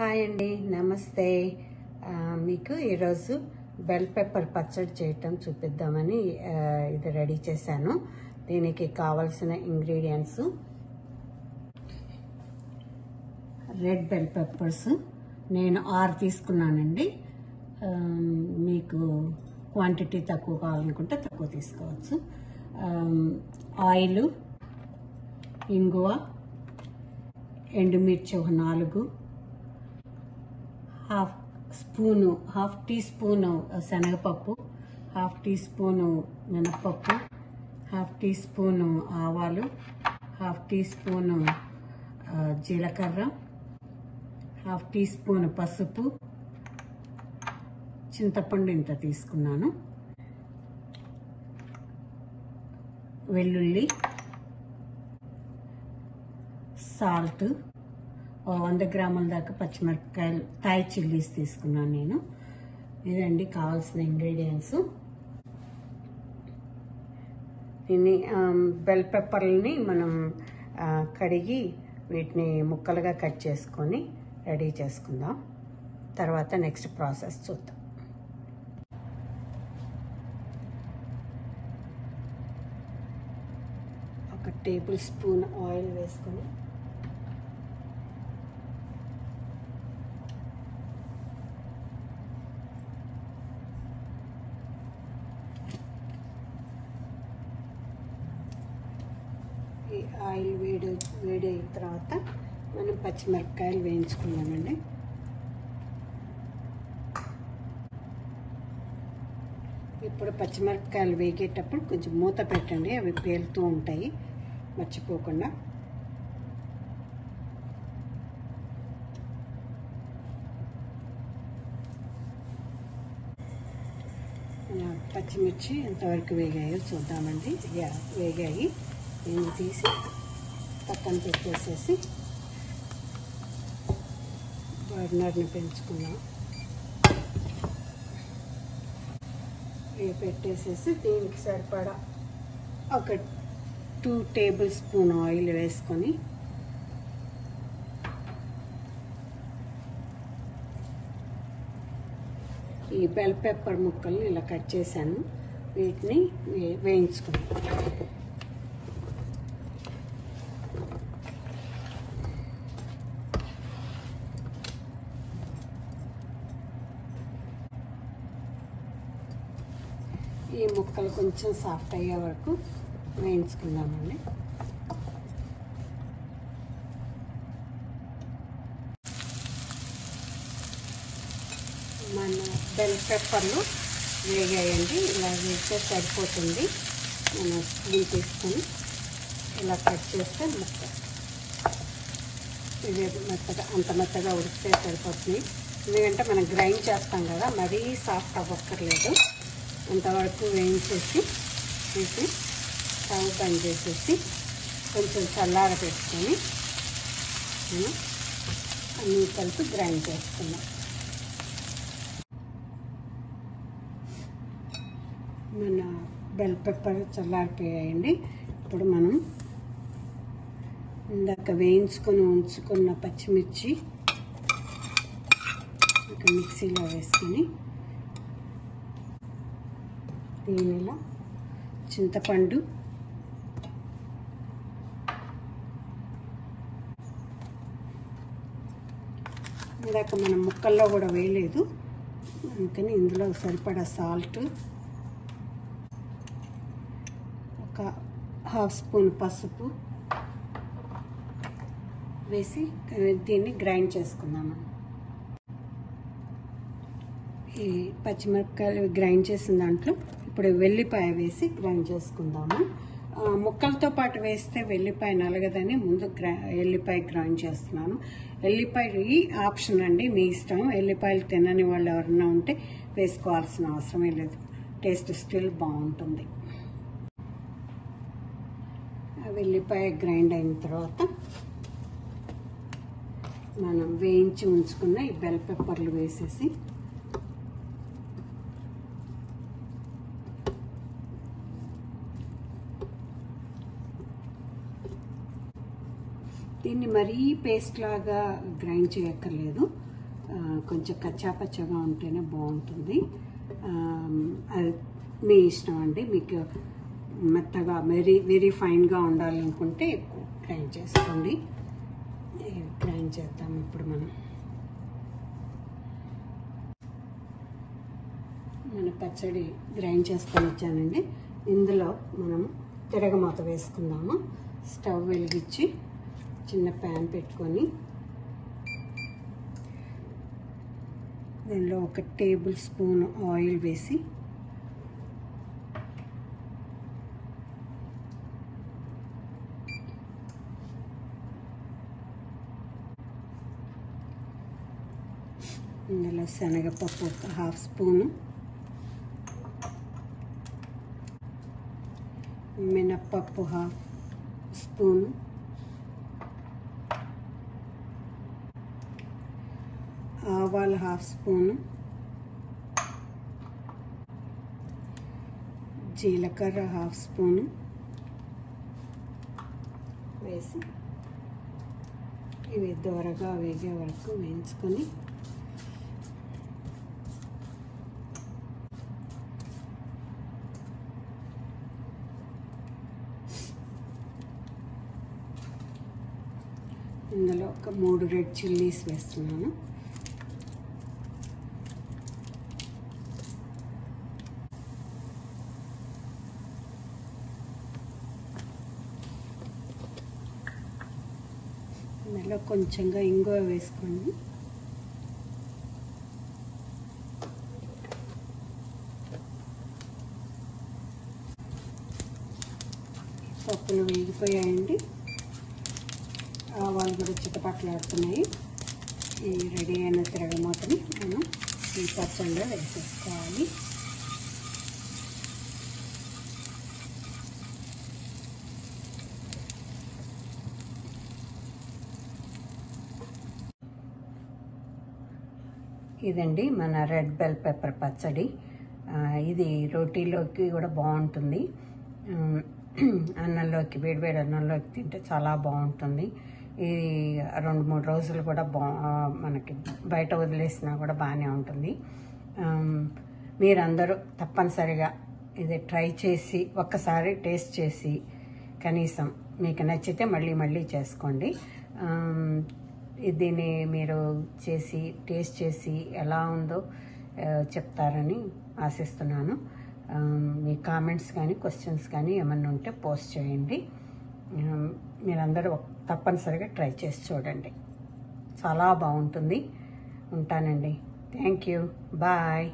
Hi అండి నమస్తే. మీకు ఈరోజు బెల్ పెప్పర్ పచ్చడి చేయటం చూపిద్దామని ఇది రెడీ చేశాను. దీనికి కావలసిన ఇంగ్రీడియంట్స్ రెడ్ బెల్ పెప్పర్స్. నేను ఆరు తీసుకున్నానండి. మీకు క్వాంటిటీ తక్కువ కావాలనుకుంటే తక్కువ తీసుకోవచ్చు. ఆయిల్ ఇంగువ ఎండుమిర్చి ఒక నాలుగు half spoon half teaspoon శనగపప్పు హాఫ్ టీ స్పూను మినపప్పు హాఫ్ టీ స్పూను ఆవాలు హాఫ్ టీ స్పూను జీలకర్ర హాఫ్ టీ స్పూన్ పసుపు చింతపండు ఇంత తీసుకున్నాను. వెల్లుల్లి సాల్ట్ వంద గ్రాముల దాకా పచ్చిమిరపకాయలు థాయ్ చిల్లీస్ తీసుకున్నాను నేను. ఇదండి కావాల్సిన ఇంగ్రీడియంట్స్ దీన్ని బెల్ పెప్పర్లని మనం కడిగి వీటిని ముక్కలుగా కట్ చేసుకొని రెడీ చేసుకుందాం. తర్వాత నెక్స్ట్ ప్రాసెస్ చూద్దాం. ఒక టేబుల్ స్పూన్ ఆయిల్ వేసుకొని ఈ వేడి వేడి అయిన తర్వాత మనం పచ్చిమిరపకాయలు వేయించుకున్నామండి ఇప్పుడు పచ్చిమిరపకాయలు వేగేటప్పుడు కొంచెం మూత పెట్టండి అవి పేలుతూ ఉంటాయి. మర్చిపోకుండా. పచ్చిమిర్చి ఎంతవరకు వేగాయో చూద్దామండి. వేగాయి. నేను తీసి పక్కన పెట్టేసేసి బర్నర్ని పెంచుకున్నాం. ఇవి పెట్టేసేసి దీనికి సరిపడా ఒక టూ టేబుల్ స్పూన్ ఆయిల్ వేసుకొని ఈ బెల్ పెప్పర్ ముక్కల్ని ఇలా కట్ చేశాను. వీటిని వే- ఈ ముక్కలు కొంచెం సాఫ్ట్ అయ్యే వరకు వేయించుకుందామండి. మన బెల్ పెప్పర్లు వేగాయండి ఇలా వేస్తే సరిపోతుంది. మనం స్పూన్ తీసుకొని ఇలా కట్ చేస్తే ముక్క. ఇది మెత్తగా అంత మెత్తగా ఉడికితే సరిపోతుంది. ఎందుకంటే మనం గ్రైండ్ చేస్తాం కదా మరీ సాఫ్ట్ అవ్వక్కర్లేదు. అంతవరకు వేయించేసి తీసి స్టవ్ పని చేసేసి కొంచెం చల్లార పెట్టుకొని మనం అన్నీ కలిపి గ్రైండ్ చేసుకున్నాం మన బెల్ పెప్పర్ చల్లారిపోయాయండి. ఇప్పుడు మనం ఇందాక వేయించుకొని ఉంచుకున్న పచ్చిమిర్చి ఒక మిక్సీలో వేసుకొని దీనిలో చింతపండు. ఇందాక మనం ముక్కల్లో కూడా వేయలేదు. అందుకని ఇందులో సరిపడా సాల్ట్ ఒక హాఫ్ స్పూన్ పసుపు వేసి దీన్ని గ్రైండ్ చేసుకుందాము. ఈ పచ్చిమిరపకాయలు గ్రైండ్ చేసిన దాంట్లో ఇప్పుడు వెల్లిపాయ వేసి గ్రైండ్ చేసుకుందాము. ముక్కలతో పాటు వేస్తే వెల్లిపాయ నలగదని ముందు ఎల్లిపాయ గ్రైండ్ చేస్తున్నాను. ఎల్లిపాయ ఆప్షన్ అండి మీ ఇష్టం. ఎల్లిపాయలు తినని వాళ్ళు ఎవరన్నా ఉంటే వేసుకోవాల్సిన అవసరమే లేదు. టేస్ట్ స్టిల్ బాగుంటుంది. ఆ వెల్లిపాయ గ్రైండ్ అయిన తర్వాత మనం వేయించి ఉంచుకున్న ఈ బెల్ పెప్పర్లు వేసేసి దీన్ని మరీ పేస్ట్ లాగా గ్రైండ్ చేయక్కర్లేదు. కొంచెం కచ్చాపచ్చగా ఉంటేనే బాగుంటుంది. అది మీ ఇష్టం అండి. మీకు మెత్తగా వెరీ వెరీ ఫైన్గా ఉండాలనుకుంటే ఎక్కువ గ్రైండ్ చేసుకోండి. గ్రైండ్ చేద్దాం ఇప్పుడు మనం. మన పచ్చడి గ్రైండ్ చేసుకొని వచ్చానండి. ఇందులో మనం తిరగమాత వేసుకుందాము. స్టవ్ వెలిగించి చిన్న ప్యాన్ పెట్టుకొని దీనిలో ఒక టేబుల్ స్పూన్ ఆయిల్ వేసి ఇందులో శనగపప్పు ఒక హాఫ్ స్పూను మినప్పప్పు హాఫ్ స్పూను ఆవాలు హాఫ్ స్పూను. జీలకర్ర హాఫ్ స్పూను. వేసి ఇవి దోరగా వేగే వరకు వేయించుకొని ఇందులో ఒక మూడు రెడ్ చిల్లీస్ వేస్తున్నాను. ఇందులో కొంచెంగా ఇంగువ వేసుకోండి పప్పులు వేగిపోయాయండి. ఆవాలు కూడా చిటపట్లాడుతున్నాయి. ఈ రెడీ అయిన తిరగమాతని మనం ఈ పచ్చడిలో వేసేసుకోవాలి. ఇదండి మన రెడ్ బెల్ పెప్పర్ పచ్చడి. ఇది రోటీలోకి కూడా బాగుంటుంది. అన్నంలోకి వేడివేడి అన్నంలోకి తింటే చాలా బాగుంటుంది. ఇది రెండు మూడు రోజులు కూడా బా మనకి బయట వదిలేసినా కూడా బాగానే ఉంటుంది. మీరందరూ తప్పనిసరిగా ఇది ట్రై చేసి ఒక్కసారి టేస్ట్ చేసి కనీసం మీకు నచ్చితే మళ్ళీ మళ్ళీ చేసుకోండి. దీన్ని మీరు చేసి టేస్ట్ చేసి ఎలా ఉందో చెప్తారని ఆశిస్తున్నాను. మీ కామెంట్స్ కానీ క్వశ్చన్స్ కానీ ఏమన్నా ఉంటే పోస్ట్ చేయండి. మీరందరూ ఒక- తప్పనిసరిగా ట్రై చేసి చూడండి. చాలా బాగుంటుంది. ఉంటానండి. Thank you. బాయ్.